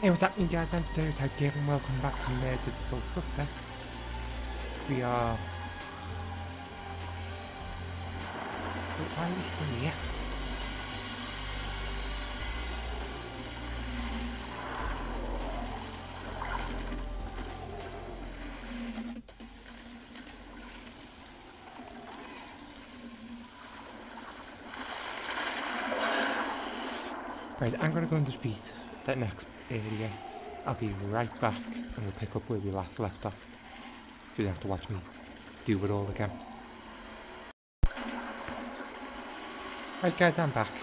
Hey, what's happening guys? I'm Stereotype Gamer and welcome back to Murdered Soul Suspects. We are... Why are we here? Right, I'm gonna go just beat that next area. I'll be right back and we'll pick up where we last left off. So you have to watch me do it all again. Right guys, I'm back.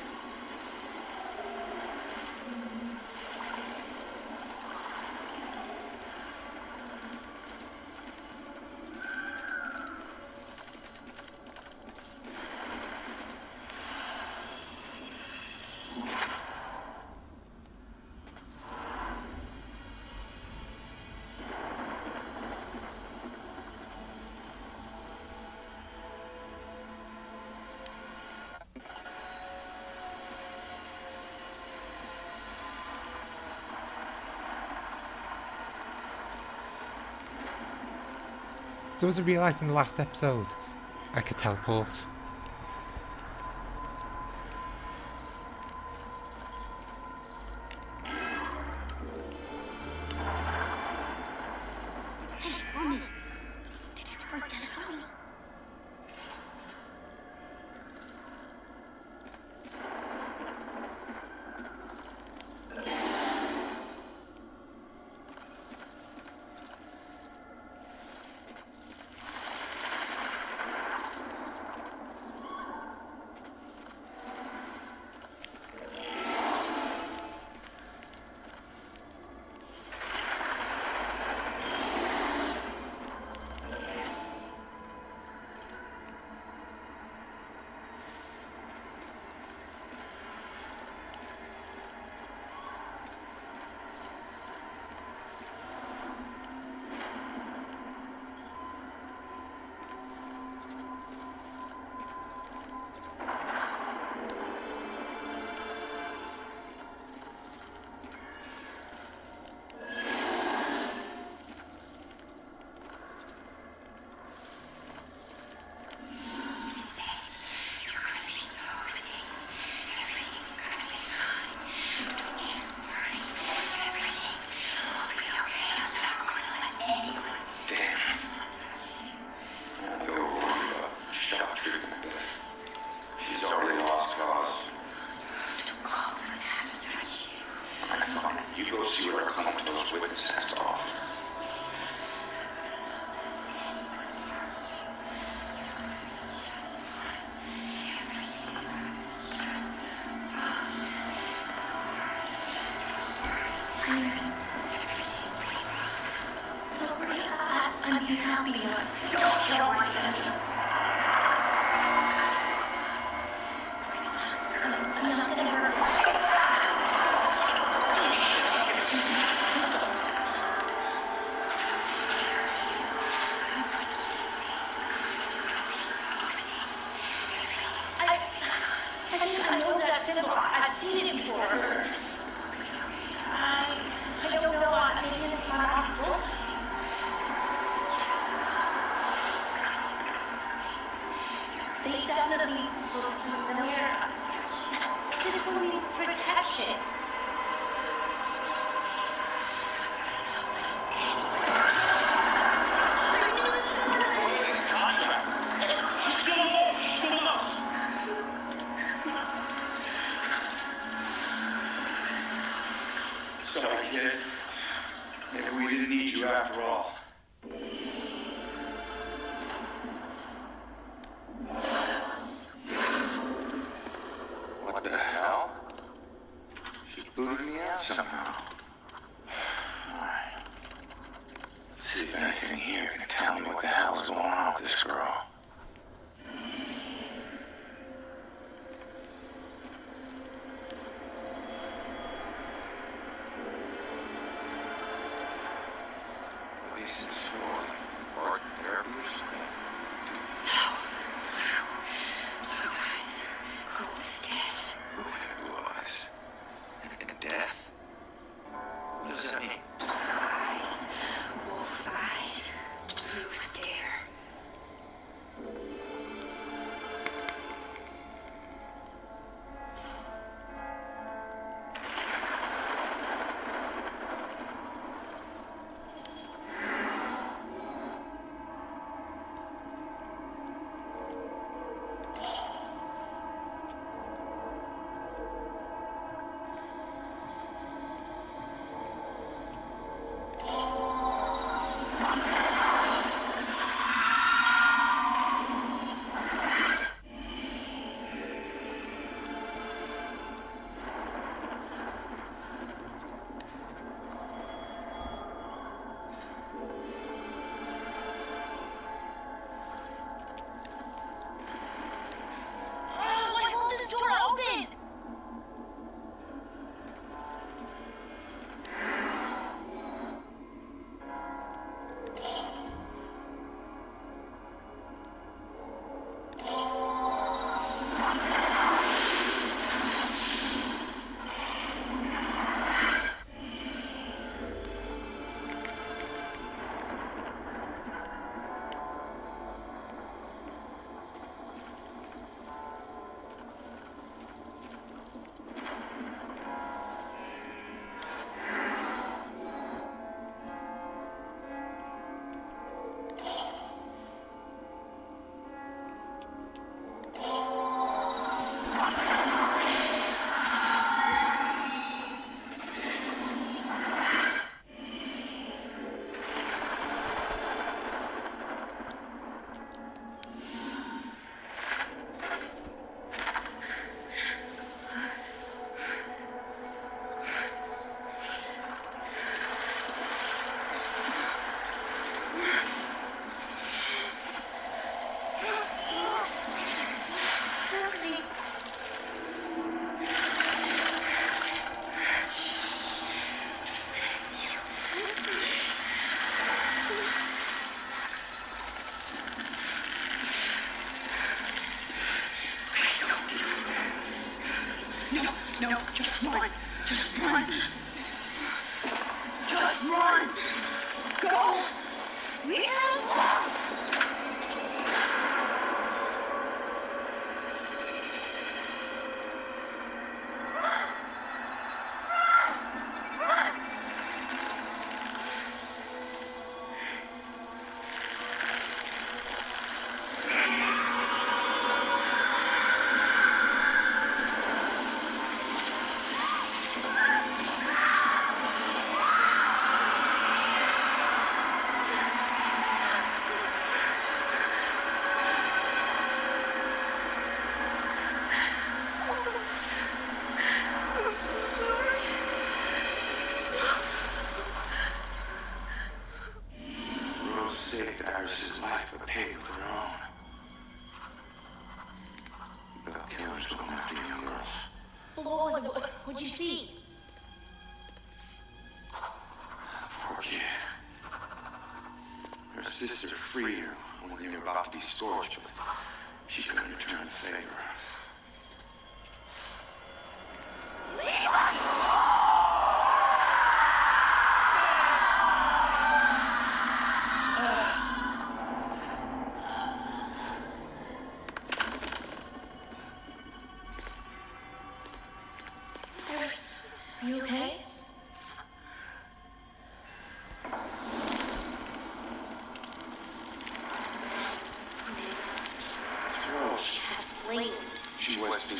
So as I realised in the last episode, I could teleport. They definitely look familiar. This one needs protection.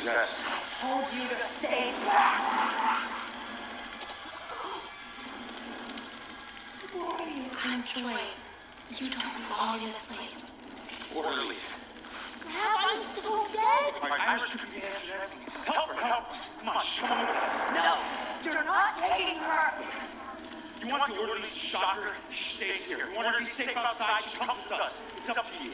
She was possessed. Told you to stay back. I'm Joy. You don't belong in this place. Orderlies. Crap, I'm so dead. All right, Iris could be the answer to everything. Help her, help her. Come on, she's coming with us. No, you're not taking her. You want the orderlies to shock her? She stays here. You want her to be safe outside? She comes with us. It's up to you.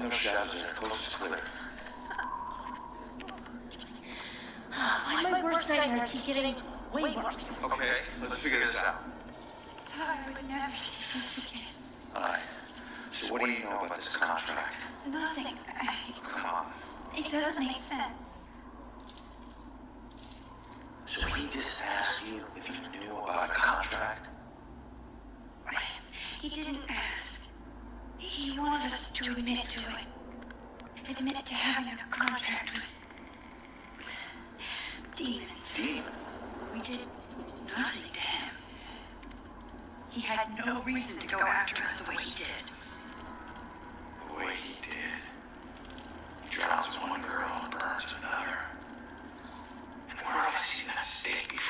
In those shadows there, closest clear. Why my worst nightmares keep getting way worse? Okay, let's figure this out. Thought I would never see this again. Alright. So what do you know about this contract? Nothing. I, Come on. it doesn't make sense. So he just asked you if you knew about a contract? He didn't ask. He wanted us to admit to it. Admit to having a contract with demons. We did nothing to him. He had no reason to go after us the way he did. The way he did. He drowns one girl and burns another. And where have I seen that stake before?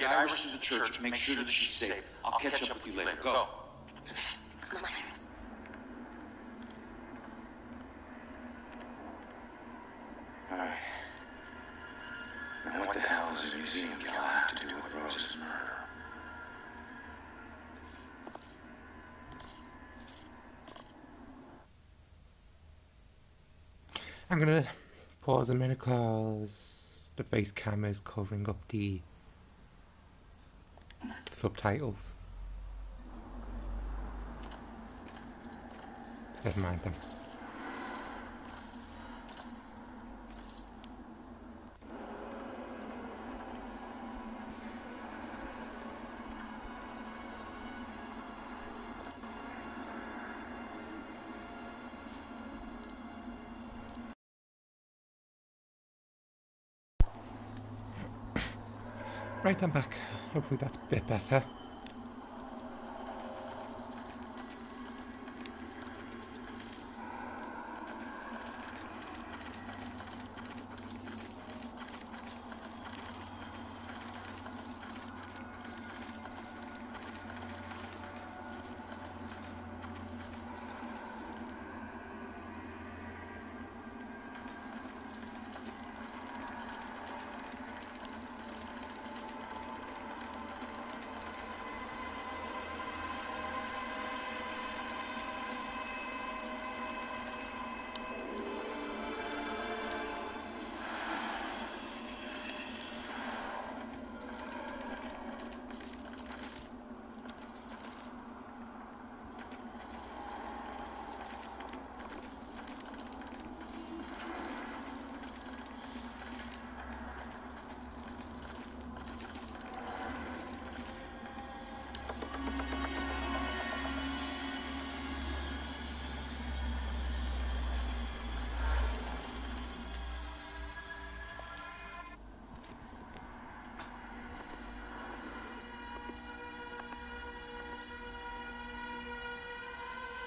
Get Iris to the church, make sure that she's safe. I'll catch up with you later. Go. Come on, Iris. Alright. Now what the hell does a museum gal have to do with Rose's murder? I'm gonna pause a minute because the base camera is covering up the subtitles. Never mind them. Right, I'm back. Hopefully that's a bit better.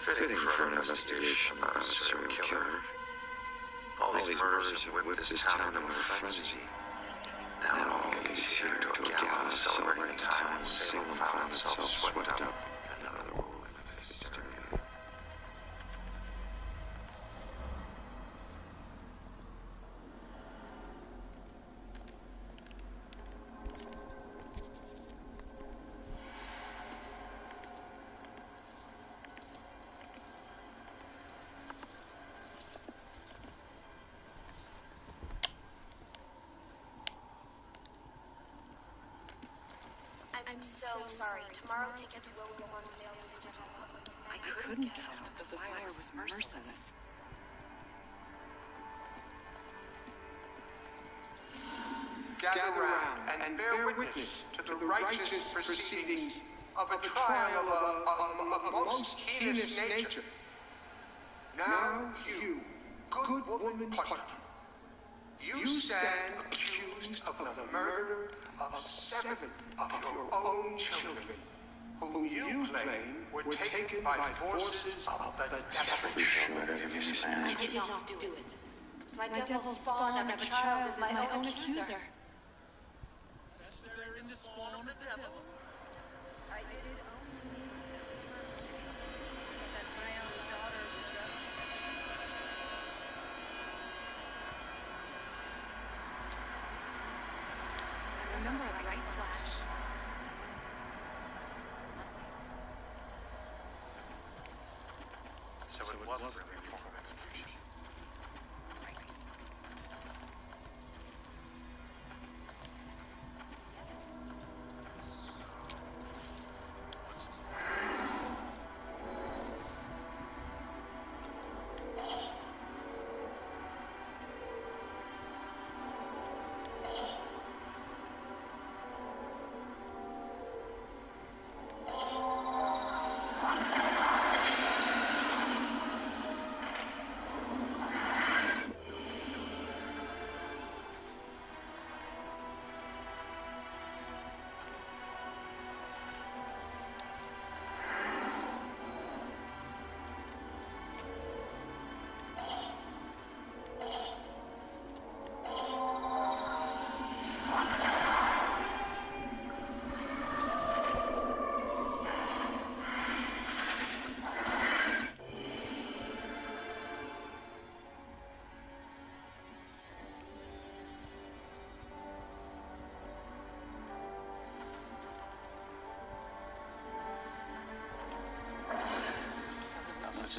Fitting for an investigation about a serial killer. All these murders have whipped this town into a frenzy. Now it all leads here to a gala celebrating the time when Salem found itself swept up I'm so sorry. Tomorrow tickets will go on sale to the general public I couldn't get out. The fire was merciless. gather round and bear witness to the righteous proceedings of a trial of a, of a most heinous nature. Now you, good woman Putnam, you stand accused of the murder of seven of your own children, whom you claim were taken by forces of the devil. Better give me some I did not do it. My devil spawn of a child is my own accuser. I did it only as a that my own daughter was thus. I remember a bright flash. So it wasn't really a form of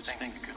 Thanks. Thanks.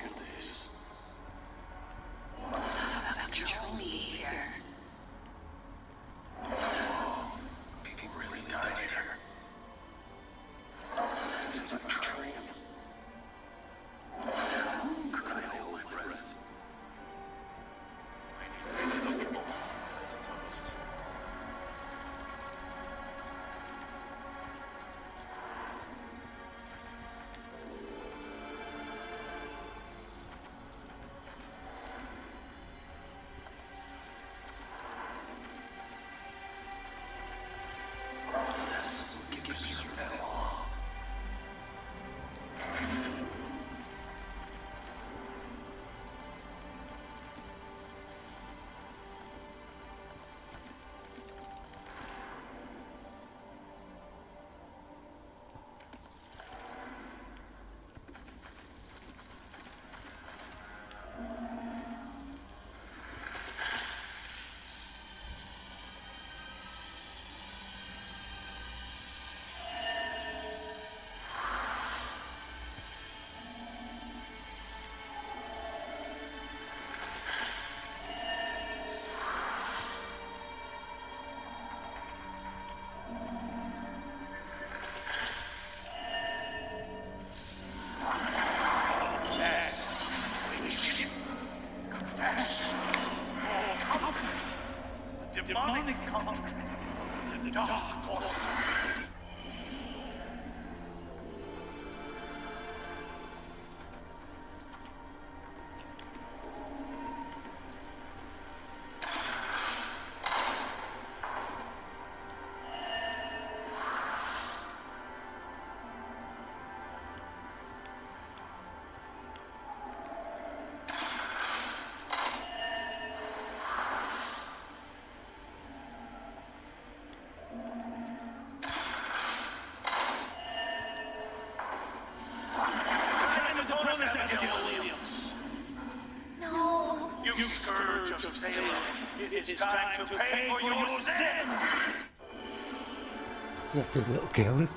It is time to pay for your sin! Is that the little girl?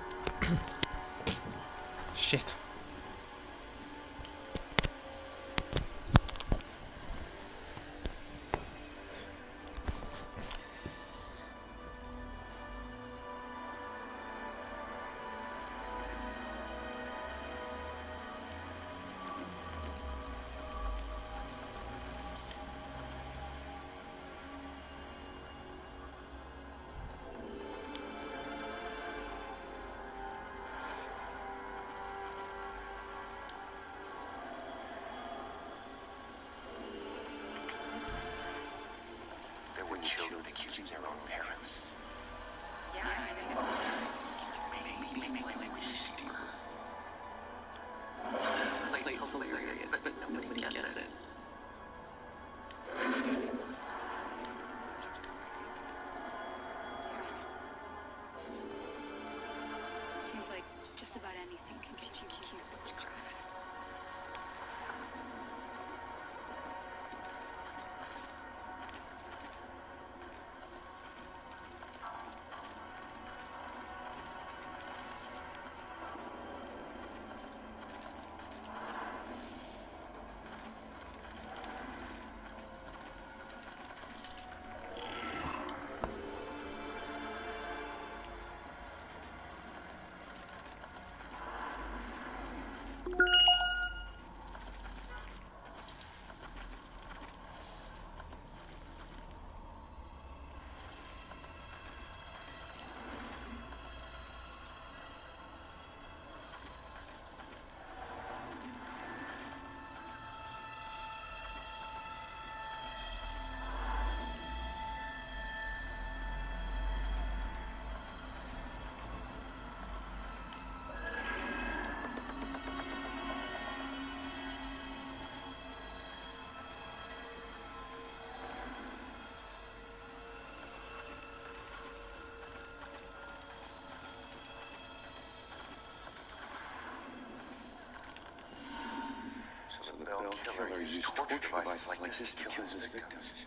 choosing their own parents. Annabelle killer used torture devices like this to kill his victims.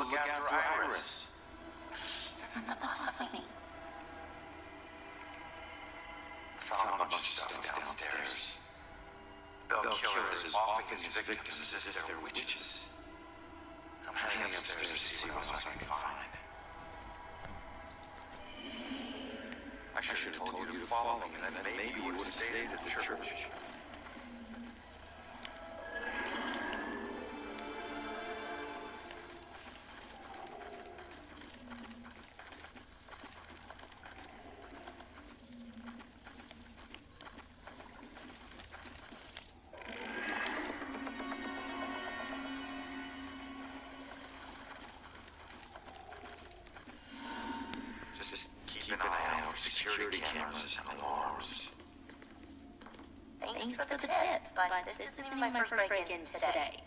Execution. look after Iris. You're not the boss of me. I found a bunch of stuff downstairs. Bell Killer is offing his victims as if they're witches. I'm heading upstairs to see what else I can find. I should have told you to follow me, and then maybe you would have stayed at the church. My first break-in today.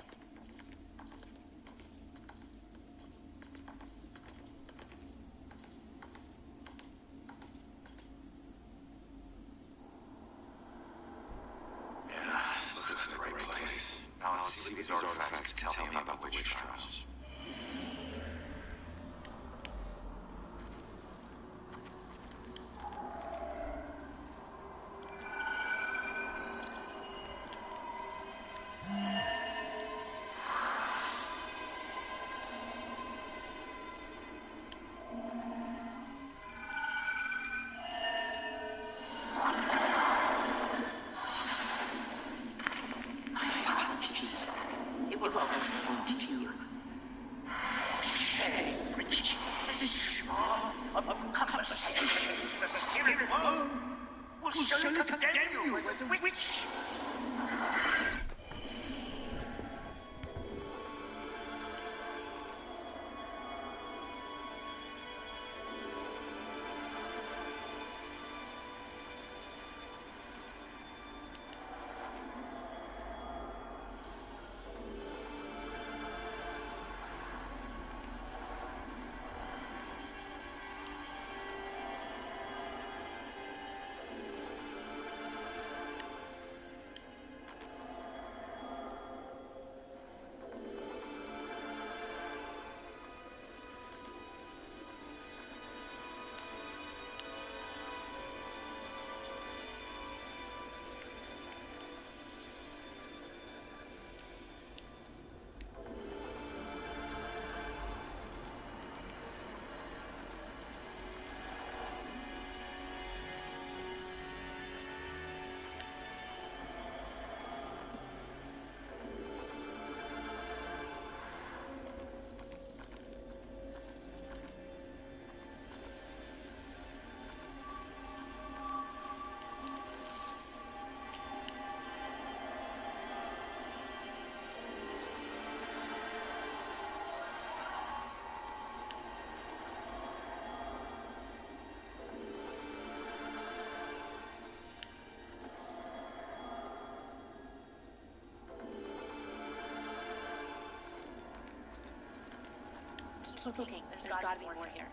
Keep looking. There's gotta be more here.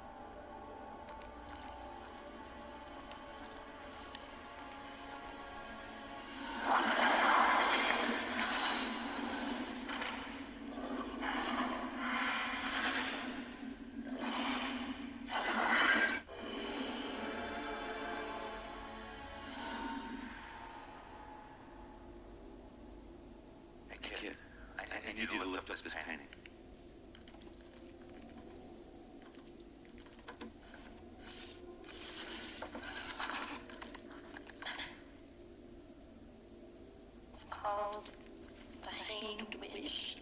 Called the Hanged Witch.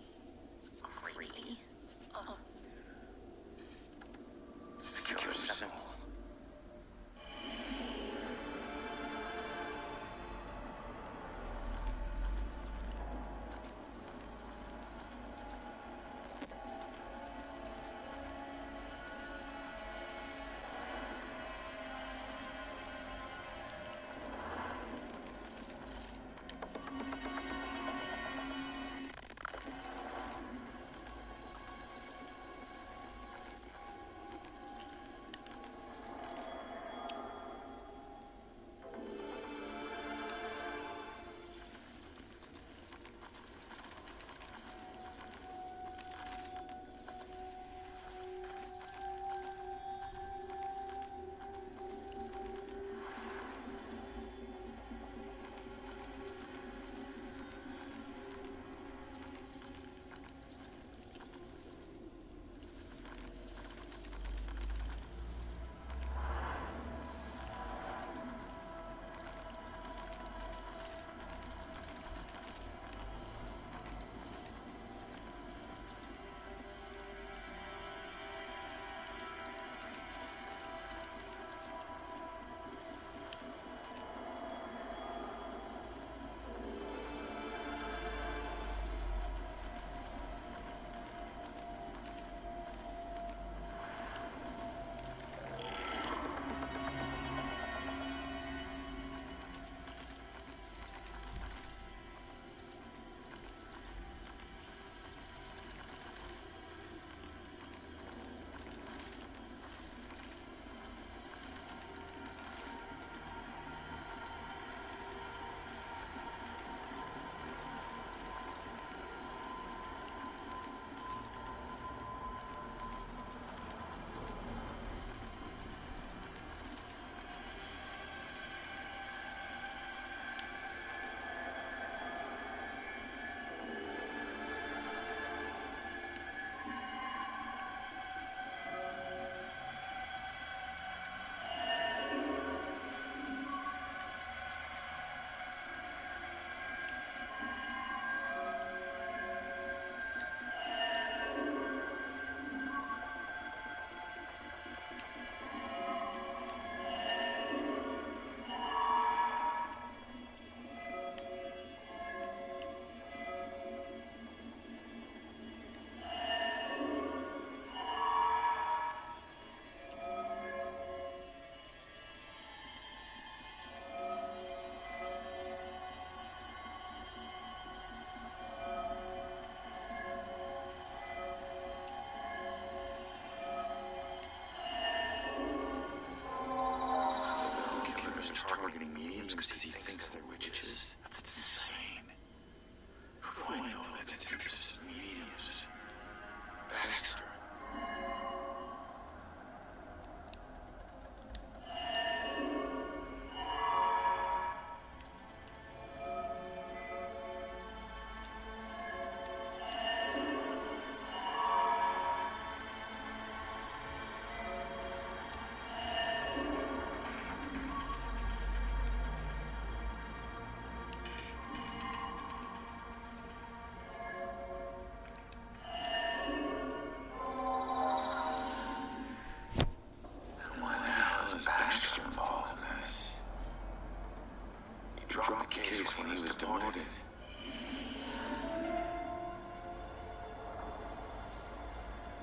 Dropped the case when he was demoted.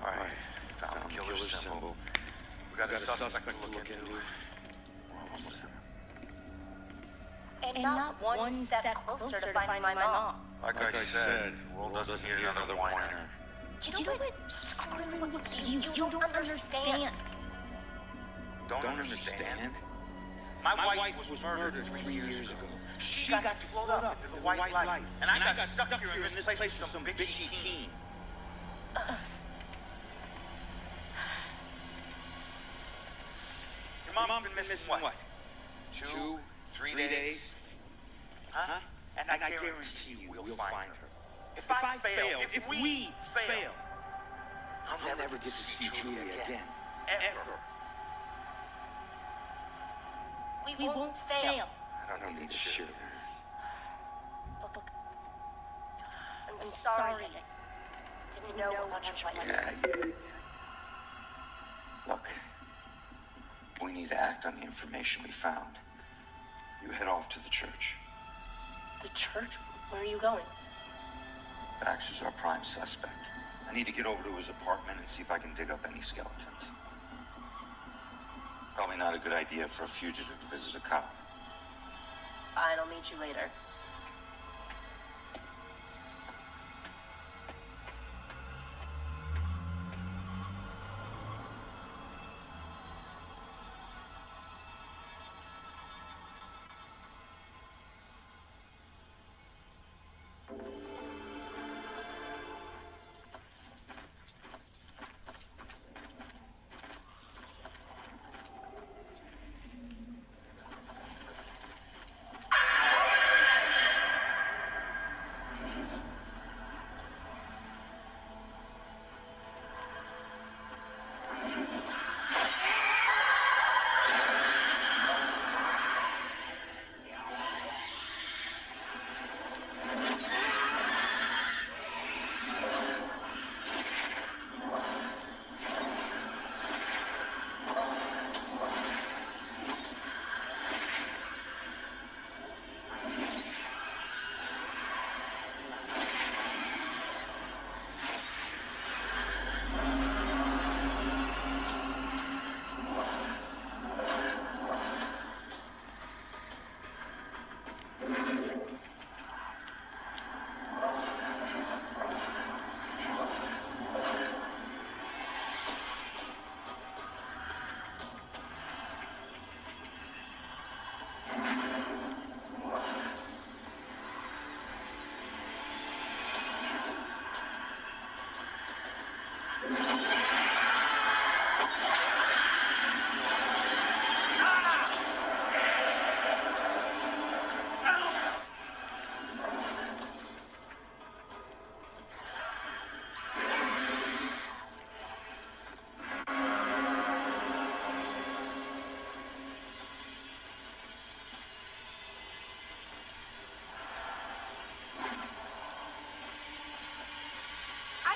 Alright, found the killer's symbol. We got a suspect to look into. We're almost there. And not one step closer to finding my mom. Like I said, world doesn't need another whiner. You know what? Screw you. You don't understand. Don't understand? My wife was murdered three years ago. She got float up into the white light, and I got stuck here in this place with some bitchy teen. Your mom's been missing what? Two, three days? Huh? And I guarantee you we'll find her. If I fail, if we fail, I'll never get to see Julia again. Ever. We won't fail. I don't need to shoot her. Look, look. I'm sorry. Didn't know much about you. Yeah, yeah, yeah. Look, we need to act on the information we found. You head off to the church. The church? Where are you going? Baxter's our prime suspect. I need to get over to his apartment and see if I can dig up any skeletons. Probably not a good idea for a fugitive to visit a cop. I'll meet you later.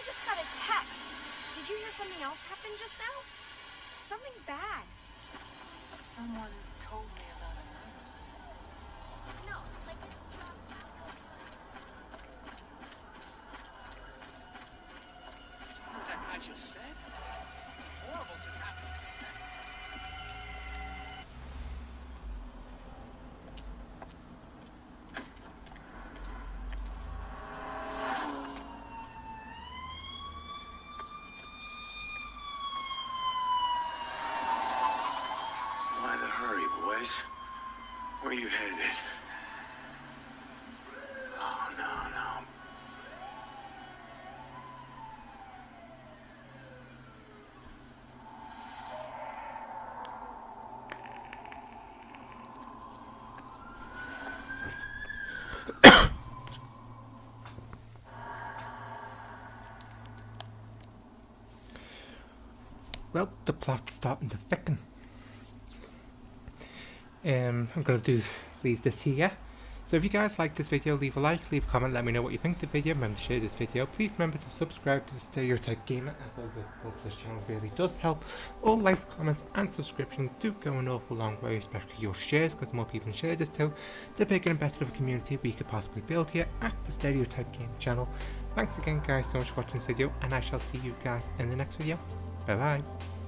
Just got a text. Did you hear something else happen just now? Something bad. Someone told me about a murder. No, like this just What that guy just said? Something horrible just happened. Why the hurry, boys? Where you headed? Oh, no, no. Well, the plot's starting to thicken. Um, I'm gonna do leave this here. So if you guys like this video, leave a like, leave a comment, let me know what you think of the video, remember to share this video, please remember to subscribe to the Stereotype Gamer as always helps this channel really does help. All likes, comments and subscriptions do go an awful long way, especially your shares, because more people share this too, the bigger and better of a community we could possibly build here at the Stereotype Gamer channel. Thanks again guys so much for watching this video, and I shall see you guys in the next video. Bye bye.